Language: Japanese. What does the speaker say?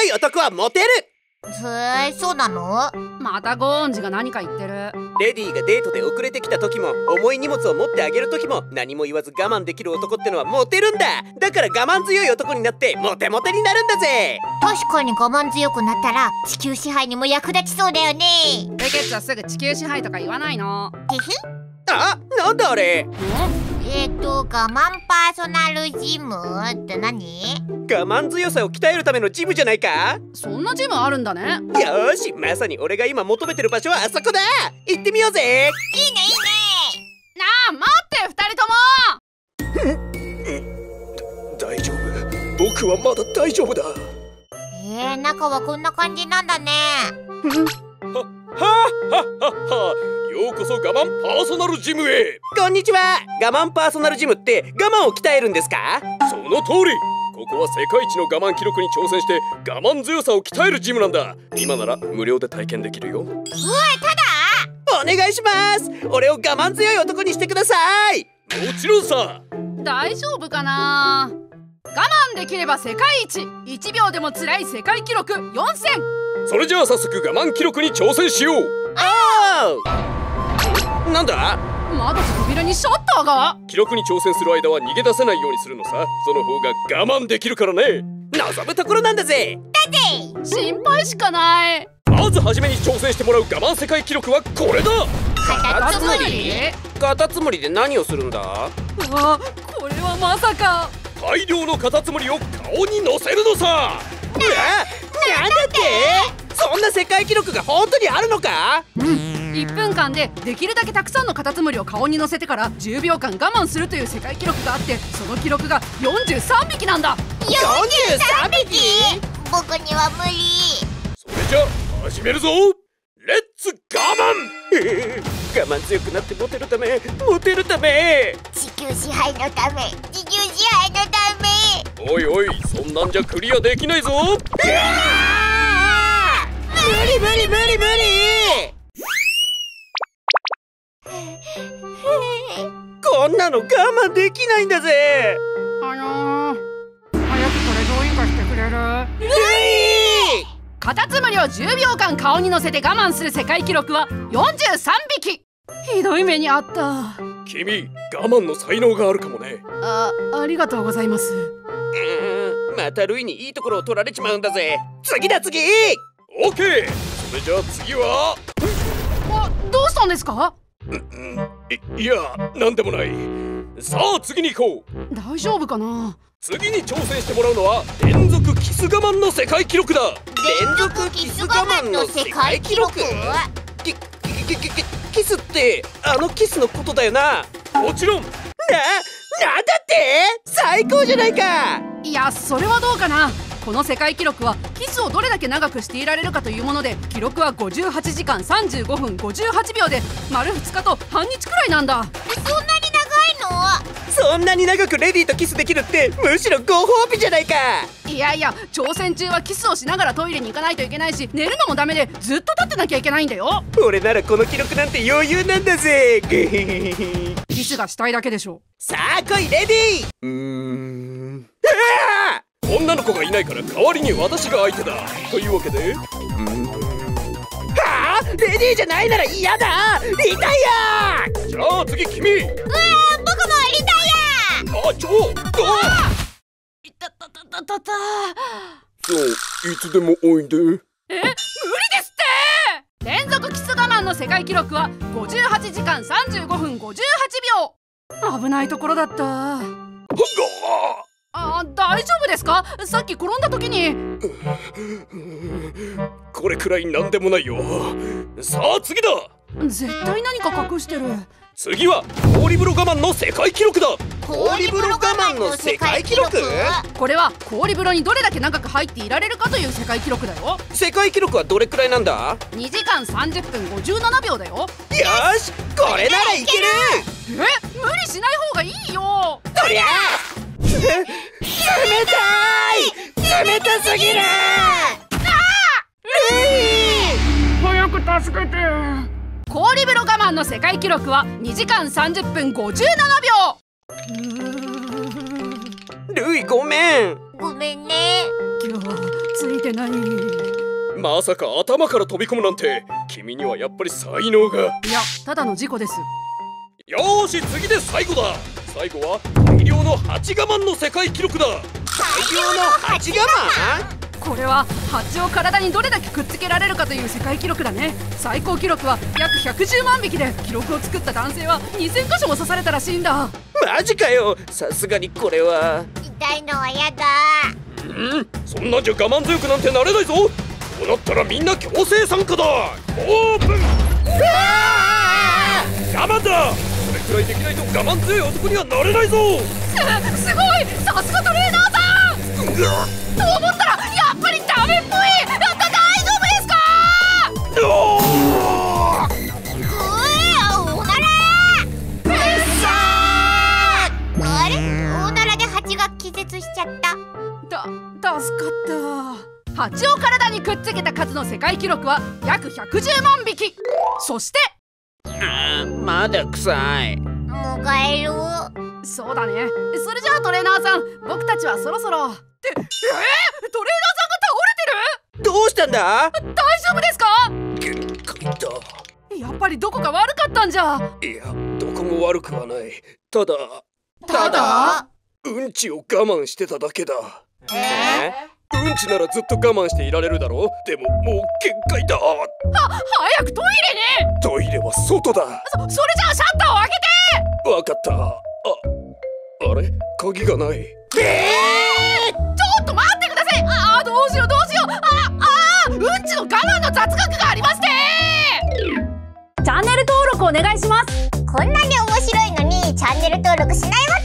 強い男はモテる。へえそうなの？またゴーンジが何か言ってる。レディーがデートで遅れてきた時も重い荷物を持ってあげる時も何も言わず我慢できる男ってのはモテるんだ。だから我慢強い男になってモテモテになるんだぜ。確かに我慢強くなったら地球支配にも役立ちそうだよね。レケッツはすぐ地球支配とか言わないの。あなんだあれ？えっ、と我慢パーソナルジムって何？我慢強さを鍛えるためのジムじゃないか？そんなジムあるんだね。よーしまさに俺が今求めてる場所はあそこだ。行ってみようぜ。いいねいいね。なあ待って二人とも。大丈夫？僕はまだ大丈夫だ。えー、中はこんな感じなんだね。ははははようこそ我慢パーソナルジムへ。こんにちは。我慢パーソナルジムって我慢を鍛えるんですか？その通り。ここは世界一の我慢記録に挑戦して我慢強さを鍛えるジムなんだ。今なら無料で体験できるよ。うわただ？お願いします。俺を我慢強い男にしてください。もちろんさ。大丈夫かな？我慢できれば世界一。1秒でも辛い世界記録4000それじゃあ早速我慢記録に挑戦しよう。ああなんだ？まだ扉にシャッターが？記録に挑戦する間は逃げ出せないようにするのさ。その方が我慢できるからね。望むところなんだぜ。心配しかない。まず初めに挑戦してもらう我慢世界記録はこれだ！カタツムリ？リカタツムリで何をするんだ？うわこれはまさか。大量のカタツムリを顔に乗せるのさ！な、なんだって？そんな世界記録が本当にあるのか？1分間でできるだけたくさんのカタツムリを顔に乗せてから10秒間我慢するという世界記録があってその記録が43匹なんだ。43匹？僕には無理。それじゃあ始めるぞ。レッツ我慢！我慢強くなってモテるためモテるため。地球支配のため地球支配のため。おいおいそんなんじゃクリアできないぞ。無理無理無理無理こんなの我慢できないんだぜ。あのー、早くこれどうにかしてくれる？無理カタツムリを10秒間顔に乗せて我慢する世界記録は43匹ひどい目にあった君我慢の才能があるかもねあありがとうございますうーんまたルイにいいところを取られちまうんだぜ次だ次オッケーそれじゃあ次はあどうしたんですかいいやなんでもない。さあ次に行こう。大丈夫かな？次に挑戦してもらうのは連続キス我慢の世界記録だ。連続キス我慢の世界記録？キキキキキキスってあのキスのことだよな。もちろん。な、なんだって？最高じゃないか。いやそれはどうかな？この世界記録はキスをどれだけ長くしていられるかというもので記録は58時間35分58秒で丸2日と半日くらいなんだ。そんなに長いの？そんなに長くレディーとキスできるってむしろご褒美じゃないか。いやいや挑戦中はキスをしながらトイレに行かないといけないし寝るのもダメでずっと立ってなきゃいけないんだよ。俺ならこの記録なんて余裕なんだぜ。キスがしたいだけでしょ。さあ来いレディー。うーん。ああ女の子がいないから代わりに私が相手だ。というわけで。はあ？レディーじゃないなら嫌だ。リタイア！じゃあ次君。うわー僕もリタあちょどういたたたたたた。そういつでもおいで。え？無理ですって！連続キス我慢の世界記録は58時間35分58秒。危ないところだったあ大丈夫ですか？さっき転んだ時に。これくらいなんでもないよ。さあ次だ。絶対何か隠してる。次は氷風呂我慢の世界記録だ。氷風呂我慢の世界記録？これは氷風呂にどれだけ長く入っていられるかという世界記録だよ。世界記録はどれくらいなんだ？2時間30分57秒だよ。よしこれならいける。え無理しない方がいいよ。とりゃたい！冷たすぎる！早く助けて氷風呂我慢の世界記録は2時間30分57秒。ルイごめん。ごめんね。今日はついてない。まさか頭から飛び込むなんて。君にはやっぱり才能が。いやただの事故です。よーし次で最後だ。最後は大量の蜂我慢の世界記録だ。大量の蜂我慢？これは蜂を体にどれだけくっつけられるかという世界記録だね。最高記録は約110万匹で記録を作った男性は2000箇所も刺されたらしいんだ。マジかよ。さすがにこれは。痛いのはやだ。うん？そんなんじゃ我慢強くなんてなれないぞ。こうなったらみんな強制参加だ。オープン！我慢だくらいできないと我慢強い男にはなれないぞ。すすごいさすがトレーナーさん。と思ったらやっぱりダメっぽい。だ大丈夫ですか？うおら。うっさー。あれ？おならで蜂が気絶しちゃった。だ助かった。蜂を体にくっつけた数の世界記録は約110万匹。そしてあーまだ臭い。もう帰るそうだね。それじゃあトレーナーさん僕たちはそろそろ。ってえ？ー、トレーナーさんがどうしたんだ？倒れてる大丈夫ですか？やっぱりどこか悪かったんじゃ。いやどこも悪くはない。ただただ？うんちを我慢してただけだ。え？うんちならずっと我慢していられるだろう。でももう限界だ。は早くトイレにトイレは外だ。そそれじゃあシャッターを開けて。わかった。ああれ？鍵がない。えー、ちょっと待ってください。ああどうしようどうしよう。ああうんちの我慢の雑学がありまして。チャンネル登録お願いします。こんなに面白いのにチャンネル登録しないわ